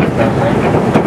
りく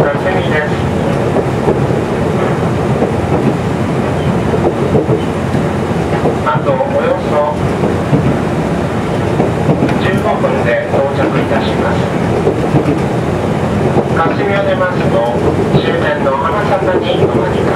霞です。あとおよそ15分で到着いたします。霞を出ますとご注意ください。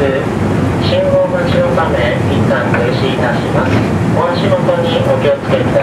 信号待ちのため一旦停止いたします。お足元にお気をつけください。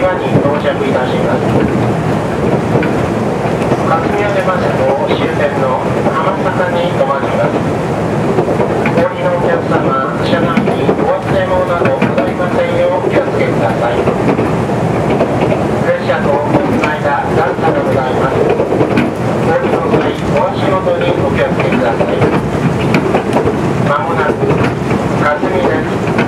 際に到着いたします。霞ヶ出ます。と終点の浜坂に止まります。降りのお客様車内にお忘れ物などございませんようお気をつけください列車とおつない段差でございます。降りの際お足元にお気をつけくださいまもなく霞です。